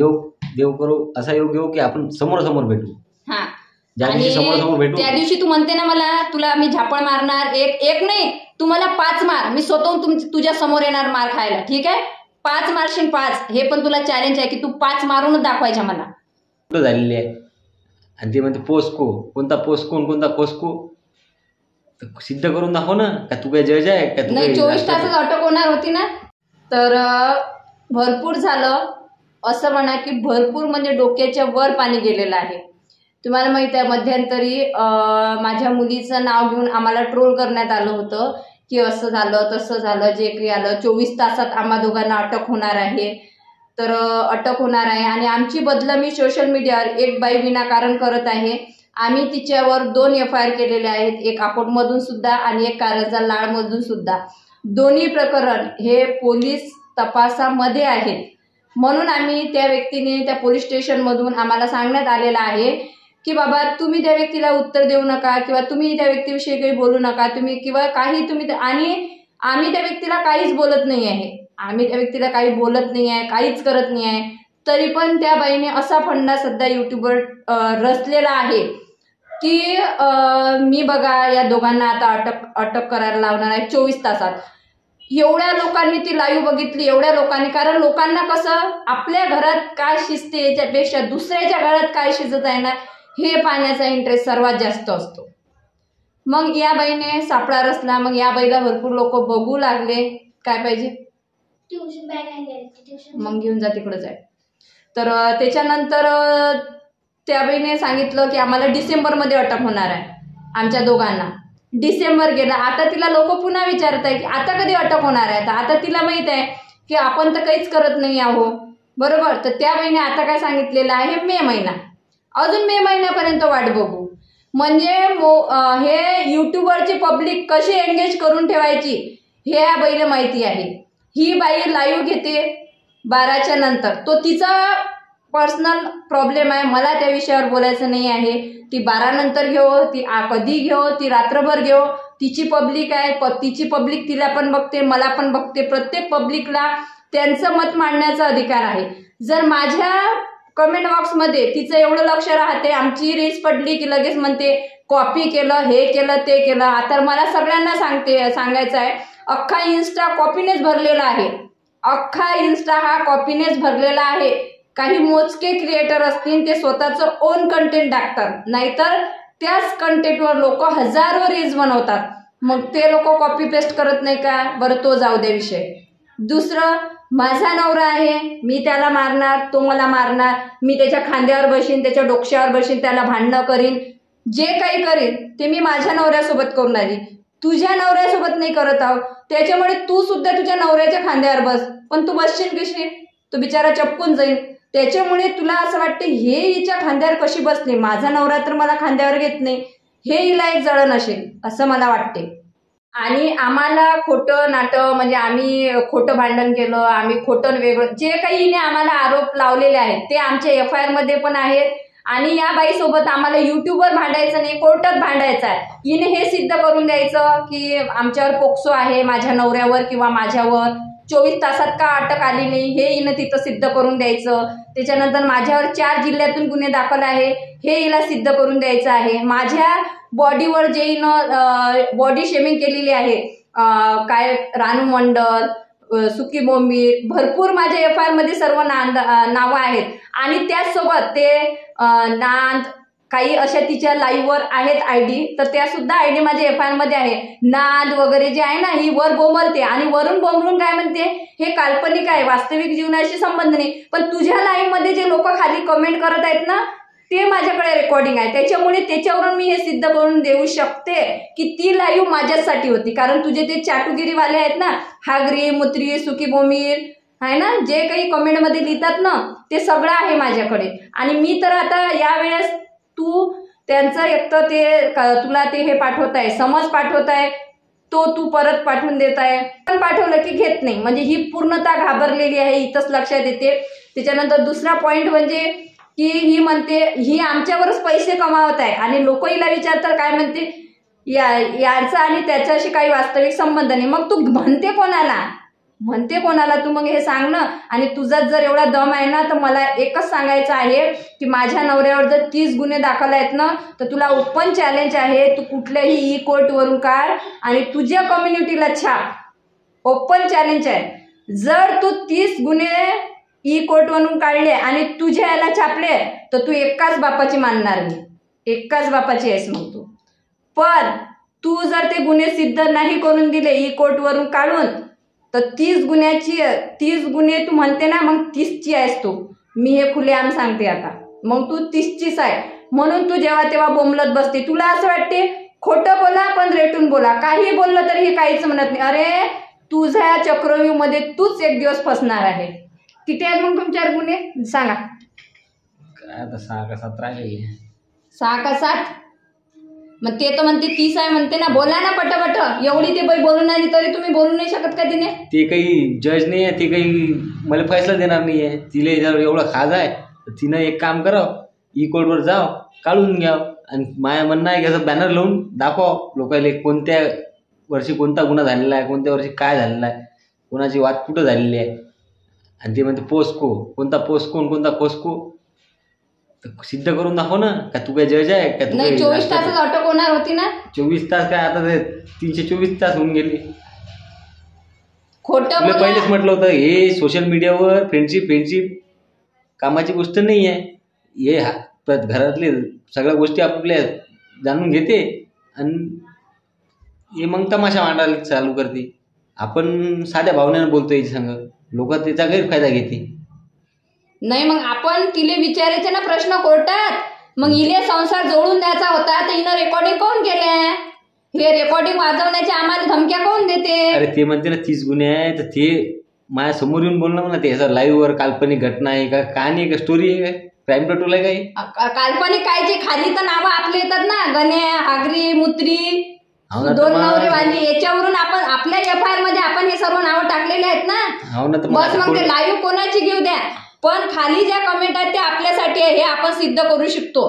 योग देव करू असा योग येऊ की आपण समोर समोर भेटू. हा. ज्या दिवशी समोर समोर भेटू. त्या दिवशी तू म्हणते ना मला तुला मी झापड मारणार एक एक नाही तू मला पाच मार. मी स्वतःहून तुम तुझ्या समोर येणार मार खायला. ठीक आहे? पाच मारशील पाच. हे पण तुला चॅलेंज आहे की तू पाच मारूनच दाखवायच्या मला. कुठं झालेली आहे. आणि ते म्हणते पोस्को. कोणता पोस्को आणि कोणता कोस्को तर सिद्ध करून दाखव ना. का तू काय जज आहे? का तू नाही काही चोवीस? तासच अटक होणार होती ना? तर अं, भरपूर झालं. असं म्हणा की भरपूर म्हणजे डोक्याच्या वर पाणी गेलेलं आहे. तुम्हाला माहीत आहे मध्यंतरी माझ्या मुलीचं नाव घेऊन आम्हाला ट्रोल करण्यात आलं होतं की असं झालं तसं झालं जे काही आलं. चोवीस तासात आम्हा दोघांना अटक होणार आहे. तर अटक होणार आहे. आणि आमची बदलामी सोशल मीडियावर एक बाई विनाकारण करत आहे. आम्ही तिच्यावर दोन एफ आय आर केलेले आहेत. एक आकोटमधून सुद्धा आणि एक कारंजा लाडमधून सुद्धा. दोन्ही प्रकरण हे पोलीस तपासामध्ये आहेत. म्हणून आम्ही त्या व्यक्तीने त्या पोलीस स्टेशनमधून आम्हाला सांगण्यात आलेलं आहे की बाबा तुम्ही त्या व्यक्तीला उत्तर देऊ नका किंवा तुम्ही त्या व्यक्तीविषयी काही बोलू नका तुम्ही किंवा काही तुम्ही आणि आम्ही त्या व्यक्तीला काहीच बोलत नाही आहे. आम्ही त्या व्यक्तीला काही बोलत नाही आहे काहीच करत नाही आहे. तरी पण त्या बाईने असा फंडा सध्या युट्यूबवर रचलेला आहे की मी बघा या दोघांना आता अटक अटक करायला लावणार आहे चोवीस तासात. एवढ्या लोकांनी ती लाईव्ह बघितली एवढ्या लोकांनी. कारण लोकांना कसं आपल्या घरात काय शिजते याच्यापेक्षा दुसऱ्याच्या घरात काय शिजत आहे ना हे पाहण्याचा इंटरेस्ट सर्वात जास्त असतो. मग या बाईने सापळा रचला मग या बाईला भरपूर लोक बघू लागले. काय पाहिजे? आहे मग घेऊन जा तिकडं जाय. तर त्याच्यानंतर त्या बाईने सांगितलं की आम्हाला डिसेंबरमध्ये अटक होणार आहे आमच्या दोघांना. डिसेंबर गेला. आता तिला लोक पुन्हा विचारत आहे की आता कधी अटक होणार आहे? आता आता तिला माहीत आहे की आपण तर काहीच करत नाही आहो. बरोबर? तर त्या बाईने आता काय सांगितलेलं आहे? मे महिना. अजून मे महिन्यापर्यंत वाट बघू. म्हणजे मो हे युट्यूबवरची पब्लिक कशी एंगेज करून ठेवायची हे या बाईला माहिती आहे. ही बाई लाईव्ह घेते बाराच्या नंतर. तो तिचा पर्सनल प्रॉब्लेम आहे. मला त्या विषयावर बोलायचं नाही आहे. ती बारानंतर घेऊ ती आ- कधी घेऊ ती रात्रभर घेऊ तिची पब्लिक आहे. प तिची पब्लिक तिला पण बघते मला पण बघते. प्रत्येक पब्लिकला त्यांचं मत मांडण्याचा अधिकार आहे. जर माझ्या कमेंट बॉक्समध्ये तिचं एवढं लक्ष राहते आमची रील्स पडली की लगेच म्हणते कॉपी केलं हे केलं ते केलं. आता मला सगळ्यांना सांगते सांगायचं आहे. अख्खा इन्स्टा कॉपीनेच भरलेला आहे. अख्खा इन्स्टा हा कॉपीनेच भरलेला आहे. काही मोजके क्रिएटर असतील ते स्वतःचं ओन कंटेंट टाकतात. नाहीतर त्याच कंटेंटवर लोक हजारो रील्स बनवतात. मग ते लोक कॉपी पेस्ट करत नाही का? बरं तो जाऊ दे विषय. दुसरं माझा नवरा आहे मी त्याला मारणार तो मला मारणार मी त्याच्या खांद्यावर बसीन त्याच्या डोक्यावर बसीन त्याला भांडणं करीन जे काही करीन ते मी माझ्या नवऱ्यासोबत करून आली. तुझ्या नवऱ्यासोबत नाही करत आहो. त्याच्यामुळे तू सुद्धा तुझ्या नवऱ्याच्या खांद्यावर बस. पण तू बसशील कशी? तो बिचारा चपकून जाईल. त्याच्यामुळे तुला असं वाटते हे हिच्या खांद्यावर कशी बसली? माझा नवरा तर मला खांद्यावर घेत नाही. हे हिला एक जळण असेल असं मला वाटते आणि आम्हाला खोटं नाटं म्हणजे आम्ही खोटं भांडण केलं आम्ही खोटं वेगळं जे काही हिने आम्हाला आरोप लावलेले आहेत ते आमच्या एफ आयमध्ये पण आहेत. आणि या बाईसोबत आम्हाला युट्यूबवर भांडायचं नाही कोर्टात भांडायचं आहे. हिने हे सिद्ध करून द्यायचं की आमच्यावर पोक्सो आहे माझ्या नवऱ्यावर किंवा माझ्यावर. चोवीस तासात का अटक आली नाही? हे हिनं तिथं सिद्ध करून द्यायचं. त्याच्यानंतर माझ्यावर चार जिल्ह्यातून गुन्हे दाखल आहे. हे हिला सिद्ध करून द्यायचं आहे. माझ्या बॉडीवर जे हिनं बॉडी शेमिंग केलेली आहे काय रानू मंडल सुकी बोंबीर भरपूर माझ्या एफ आयमध्ये सर्व नांद नावं आहेत. आणि त्याचसोबत ते नांद काही अशा तिच्या लाईव्हवर आहेत आय डी तर त्या सुद्धा आय डी माझ्या एफ आयमध्ये आहे. नाद वगैरे जे आहे ना ही वर बोंबलते. आणि वरून बोंबलून काय म्हणते हे काल्पनिक आहे वास्तविक जीवनाशी संबंध नाही. पण तुझ्या लाईव्हमध्ये जे लोक खाली कमेंट करत आहेत ना ते माझ्याकडे रेकॉर्डिंग आहे. त्याच्यामुळे त्याच्यावरून मी हे सिद्ध करून देऊ शकते की ती लाईव्ह माझ्याचसाठी होती. कारण तुझे ते चाटुगिरीवाले आहेत ना हागरी मुत्री सुकी बोमीर आहे ना जे काही कमेंटमध्ये लिहितात ना ते सगळं आहे माझ्याकडे. आणि मी तर आता यावेळेस तू त्यांचं एकतर ते तुला ते हे पाठवत आहे समज पाठवत आहे तो तू परत पाठवून देत आहे पण पाठवलं की घेत नाही. म्हणजे ही पूर्णता घाबरलेली आहे इथंच लक्षात येते. त्याच्यानंतर दुसरा पॉईंट म्हणजे की ही म्हणते ही आमच्यावरच पैसे कमावत आहे आणि लोक हिला विचारतात काय म्हणते या याचा आणि त्याच्याशी काही वास्तविक संबंध नाही. मग तू म्हणते कोणाला? म्हणते कोणाला तू मग हे सांग ना. आणि तुझा जर एवढा दम आहे ना तर मला एकच सांगायचं आहे की माझ्या नवऱ्यावर जर तीस गुन्हे दाखल आहेत ना तर तुला ओपन चॅलेंज आहे तू कुठल्याही ई कोर्टवरून काढ आणि तुझ्या कम्युनिटीला छाप. ओपन चॅलेंज आहे. जर तू तीस गुन्हे ई कोर्टवरून काढले आणि तुझ्या याला छापले तर तू एकाच बापाची मानणार मी एकाच बापाची आहेस मग तू. पण तू जर ते गुन्हे सिद्ध नाही करून दिले ई कोर्टवरून काढून तर तीस गुन्ह्याची तीस गुन्हे तू म्हणते ना मग तीसची आहेस तू. मी हे खुलेआम सांगते आता. मग तू तीसचीच आहे. म्हणून तू जेव्हा तेव्हा बोंबलत बसते. तुला असं वाटते खोटं बोला पण रेटून बोला. काही बोललं तरी हे काहीच म्हणत नाही. अरे तुझ्या चक्रव्यूहमध्ये तूच एक दिवस फसणार आहे. किती आहेत मग तुमच्यावर गुन्हे? सांगा. काय आता सहा का सात राहिले? सहा का सात? मग ते तर म्हणते तीस आहे म्हणते ना बोला ना पटापट. एवढी ते बाई बोलून आली तरी तुम्ही बोलू नाही शकत का तिने? ते काही जज नाही आहे ते काही मला फैसला देणार नाही आहे. तिला जर एवढं खाज आहे. तर तिनं एक काम करावं e ई जाव काढून घ्याव. आणि माझ्या म्हणणं आहे की असं बॅनर लावून दाखवाव. लोकांना कोणत्या वर्षी कोणता गुन्हा झालेला आहे कोणत्या वर्षी काय झालेला आहे कोणाची वाद कुठं झालेली आहे. आणि ते म्हणते पोस्को. कोणता पोस्को आणि कोणता पोस्को? तर सिद्ध करून दाखव ना का तू काय जज आहे का तू नाही चोवीस? तासच अटक होणार होती ना? चोवीस तास काय आता ते तीनशे चोवीस तास होऊन गेले. खोटं तुला पहिलेच म्हटलं होतं हे सोशल मीडियावर फ्रेंडशिप फ्रेंडशिप कामाची गोष्ट नाही आहे. हे हा प्र- घरातले सगळ्या गोष्टी आपल्या जाणून घेते आणि हे मग तमाशा मांडायला चालू करते. आपण साध्या भावनेनं बोलतो याच्या संग लोक त्याचा गैरफायदा घेते नाही मग आपण तिले विचारायचे ना प्रश्न कोर्टात? मग इले संसार जोडून द्यायचा होता तर हिनं रेकॉर्डिंग कोण केले हे रेकॉर्डिंग वाजवण्याच्या आम्हाला धमक्या कोण देते? अरे ते म्हणते ना तीस गुन्हे आहे तर ते माझ्यासमोर येऊन बोलणं म्हणा ते असं लाईव्हवर काल्पनिक घटना आहे का कहाणी आहे का स्टोरी आहे का? क्राईम पेट्रोल आहे काही? काल्पनिक काय जे खाली तर नावं आपले येतात ना गण्या आगरी मुत्री हो ना, तर दोन मग- नवरी वाली याच्यावरून आपण आपल्या एफ आय आरमध्ये आपण हे सर्व नावं टाकलेले आहेत ना? हो ना तर मग बस आता मग ते लाईव्ह कोणाची घेऊ द्या? पण खाली ज्या कमेंट आहेत ते आपल्यासाठी आहे हे आपण सिद्ध करू शकतो.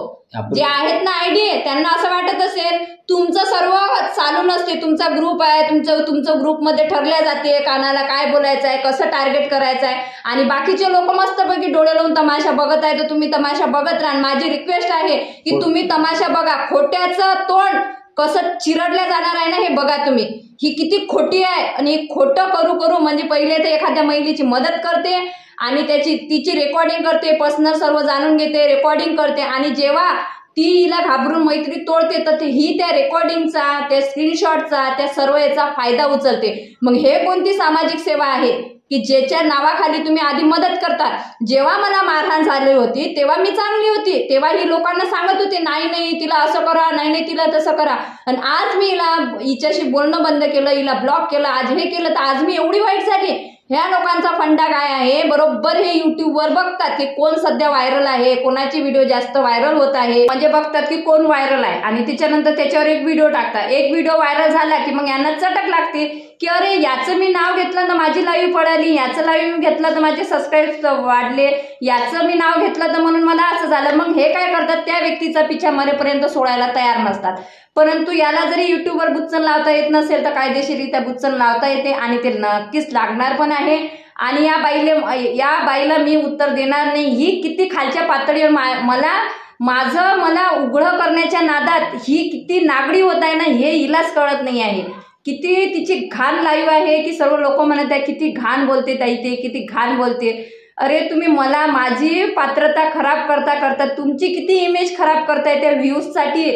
जे आहेत ना आयडी त्यांना असं वाटत असेल तुमचं सर्व चालू नसते तुमचा ग्रुप आहे तुमचं तुमचं ग्रुपमध्ये ठरल्या जाते कानाला काय बोलायचं आहे कसं टार्गेट करायचं आहे आणि बाकीचे लोक मस्तपैकी डोळे लावून तमाशा बघत आहे तर तुम्ही तमाशा बघत राहा. माझी रिक्वेस्ट आहे की हो. तुम्ही तमाशा बघा. खोट्याचं तोंड कसं चिरडल्या जाणार आहे ना हे बघा तुम्ही. ही किती खोटी आहे आणि खोटं करू करू म्हणजे पहिले तर एखाद्या महिलेची मदत करते आणि त्याची तिची रेकॉर्डिंग करते पर्सनल सर्व जाणून घेते रेकॉर्डिंग करते. आणि जेव्हा ती हिला घाबरून मैत्री तोडते तर ती ही त्या रेकॉर्डिंगचा त्या स्क्रीनशॉटचा त्या सर्व याचा फायदा उचलते. मग हे कोणती सामाजिक सेवा आहे? की ज्याच्या नावाखाली तुम्ही आधी मदत करता जेव्हा मला मारहाण झाली होती तेव्हा मी चांगली होती. तेव्हा ही लोकांना सांगत होते नाही नाही तिला असं करा नाही नाही तिला तसं करा. आणि आज मी हिला हिच्याशी बोलणं बंद केलं हिला ब्लॉक केलं आज हे केलं तर आज मी एवढी वाईट झाली. ह्या लोकांचा फंडा काय आहे? बरोबर हे युट्यूबवर बघतात की कोण सध्या व्हायरल आहे कोणाची व्हिडिओ जास्त व्हायरल होत आहे. म्हणजे बघतात की कोण व्हायरल आहे. आणि त्याच्यानंतर त्याच्यावर एक व्हिडिओ टाकतात. एक व्हिडिओ व्हायरल झाला की मग यांना चटक लागते. की अरे याचं मी नाव घेतलं तर माझी लाईव्ह पडाली याचं लाईव्ह घेतलं तर माझे सबस्क्राईब वाढले याचं मी नाव घेतलं तर म्हणून मला असं झालं. मग हे काय करतात? त्या व्यक्तीचा पिछा मरेपर्यंत सोडायला तयार नसतात. परंतु याला जरी युट्यूबवर बुच्चन लावता येत नसेल तर कायदेशीरित्या बुच्चन लावता येते आणि ते नक्कीच लागणार पण आहे. आणि या बाईले या बाईला मी उत्तर देणार नाही. ही किती खालच्या पातळीवर मा- मला माझं मला उघडं करण्याच्या नादात ही किती नागडी होत आहे ना हे हिलाच कळत नाही आहे. किती तिची घाण लाईव्ह आहे की सर्व लोक म्हणत आहे किती घाण बोलते ताई ते किती घाण बोलते. अरे तुम्ही मला माझी पात्रता खराब करता करता तुमची किती इमेज खराब करताय त्या व्ह्यूजसाठी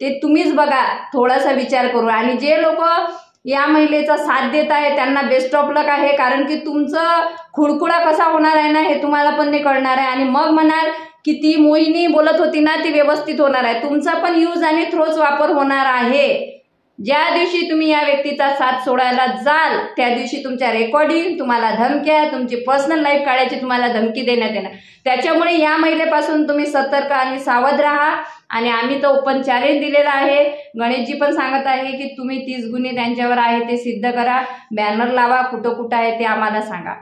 ते तुम्हीच बघा थोडासा विचार करू आणि जे लोक या महिलेचा साथ देत आहे त्यांना बेस्ट ऑफ लक आहे कारण की तुमचं खुडकुडा कसा होणार आहे ना हे तुम्हाला पण नाही कळणार आहे. आणि मग म्हणाल की ती मोहिनी बोलत होती ना ती व्यवस्थित होणार आहे. तुमचा पण यूज आणि थ्रोच वापर होणार आहे. ज्या दिवशी तुम्ही या व्यक्तीचा साथ सोडायला जाल त्या दिवशी तुमच्या रेकॉर्डिंग तुम्हाला धमक्या तुमची पर्सनल लाईफ काढायची तुम्हाला धमकी देण्यात येणार. त्याच्यामुळे या महिलेपासून तुम्ही सतर्क आणि सावध राहा. आणि आम्ही तर ओपन चॅलेंज दिलेला आहे. गणेशजी पण सांगत आहे की तुम्ही तीस गुन्हे त्यांच्यावर आहे ते सिद्ध करा. बॅनर लावा कुठं कुठं आहे ते आम्हाला सांगा.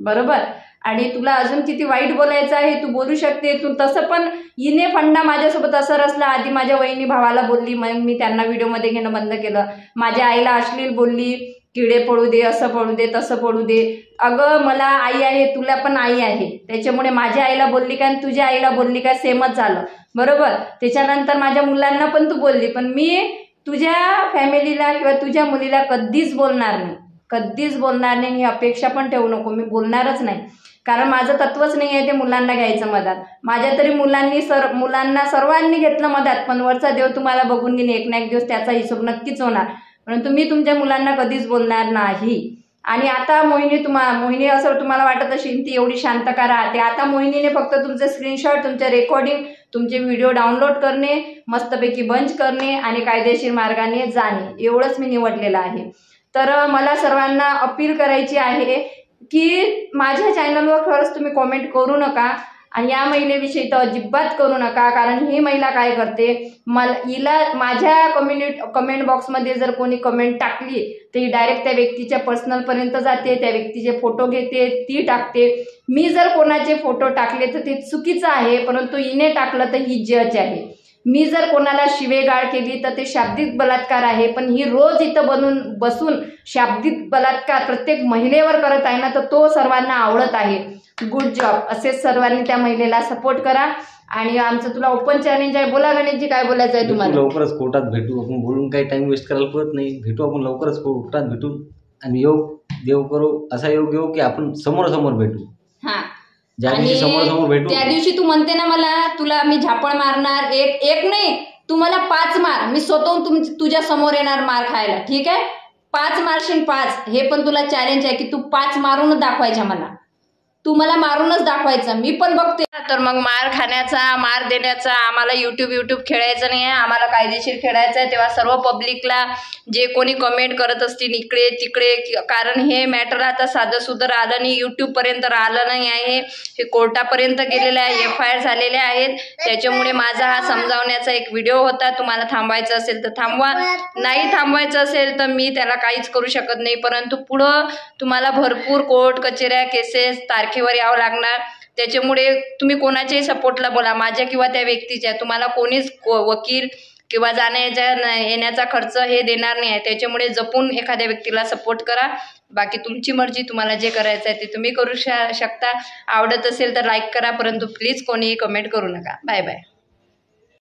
बरोबर? आणि तुला अजून किती वाईट बोलायचं आहे तू बोलू शकते. तू तसं पण हिने फंडा माझ्यासोबत असं रचला. आधी माझ्या वहिनी भावाला बोलली मग मी त्यांना व्हिडिओमध्ये घेणं बंद केलं. माझ्या आईला अश्लील बोलली किडे पडू दे असं पडू दे तसं पडू दे. अगं मला आई आहे तुला पण आई आहे. त्याच्यामुळे माझ्या आईला बोलली का आणि तुझ्या आईला बोलली काय सेमच झालं. बरोबर? त्याच्यानंतर माझ्या मुलांना पण तू बोलली पण मी तुझ्या फॅमिलीला किंवा तुझ्या मुलीला कधीच बोलणार नाही. कधीच बोलणार नाही ही अपेक्षा पण ठेवू नको. मी बोलणारच नाही. कारण माझं तत्वच नाही आहे ते मुलांना घ्यायचं मधात. माझ्या तरी मुलांनी सर मुलांना सर्वांनी घेतलं मधात पण वरचा देव तुम्हाला बघून घेणे एक ना एक दिवस त्याचा हिशोब नक्कीच होणार. परंतु मी तुमच्या मुलांना कधीच बोलणार नाही. आणि आता मोहिनी तुम्हा मोहिनी असं तुम्हाला वाटत असेल ती एवढी शांत का राहते? आता मोहिनीने फक्त तुमचे स्क्रीनशॉट तुमचे रेकॉर्डिंग तुमचे व्हिडिओ डाउनलोड करणे मस्तपैकी बंच करणे आणि कायदेशीर मार्गाने जाणे. एवढंच मी निवडलेलं आहे. तर मला सर्वांना अपील करायची आहे की माझ्या चॅनलवर खरंच तुम्ही कॉमेंट करू नका आणि या महिलेविषयी तर अजिबात करू नका कारण ही महिला काय करते? मला हिला माझ्या कम्युनिट कमेंट बॉक्समध्ये जर कोणी कमेंट टाकली तर ही डायरेक्ट त्या व्यक्तीच्या पर्सनलपर्यंत जाते त्या व्यक्तीचे फोटो घेते ती टाकते. मी जर कोणाचे फोटो टाकले तर ते चुकीचं आहे परंतु हिने टाकलं तर ही जज आहे. मी जर कोणाला शिवेगाळ केली तर ते शाब्दिक बलात्कार आहे पण ही रोज इथं बनून बसून शाब्दिक बलात्कार प्रत्येक महिलेवर करत आहे ना तर तो सर्वांना आवडत आहे. गुड जॉब असेच सर्वांनी त्या महिलेला सपोर्ट करा. आणि आमचं तुला ओपन चॅलेंज आहे. बोला गणेशजी काय बोलायचं आहे तुम्हाला? लवकरच कोर्टात भेटू. आपण बोलून काही टाइम वेस्ट करायला पडत नाही. भेटू आपण लवकरच कोर्टात भेटू आणि योग देव करू असा योग येऊ की आपण समोरासमोर भेटू. ज्या दिवशी समोरासमोर भेटू. त्या दिवशी तू म्हणते ना मला तुला मी झापड मारणार एक एक नाही तू मला पाच मार. मी स्वतःहून तुझ्या समोर येणार मार खायला. ठीक आहे? पाच मारशील पाच. हे पण तुला चॅलेंज आहे की तू पाच मारूनच दाखवायच्या मला. तू मला मारूनच दाखवायचं मी पण बघते. तर मग मार खाण्याचा मार देण्याचा आम्हाला युट्यूब युट्यूब खेळायचं नाही आहे आम्हाला कायदेशीर खेळायचं आहे तेव्हा सर्व पब्लिकला जे कोणी कमेंट करत असतील इकडे तिकडे कारण हे मॅटर आता साधं सुधर आलं नाही यूट्यूबपर्यंत राहिलं नाही आहे हे कोर्टापर्यंत गेलेलं आहे एफ आय आर झालेले आहेत त्याच्यामुळे माझा हा समजावण्याचा एक व्हिडिओ होता तुम्हाला थांबवायचं असेल तर थांबवा नाही थांबवायचं असेल तर मी त्याला काहीच करू शकत नाही परंतु पुढं तुम्हाला भरपूर कोर्ट कचेऱ्या केसेस तारखेवर यावं लागणार. त्याच्यामुळे तुम्ही कोणाच्याही सपोर्टला बोला. माझ्या किंवा त्या व्यक्तीच्या. तुम्हाला कोणीच को- वकील किंवा जाण्याच्या येण्याचा खर्च हे देणार नाही आहे. त्याच्यामुळे जपून एखाद्या व्यक्तीला सपोर्ट करा. बाकी तुमची मर्जी तुम्हाला जे करायचं आहे ते तुम्ही करू श शकता. आवडत असेल तर लाईक करा. परंतु प्लीज कोणीही कमेंट करू नका. Bye bye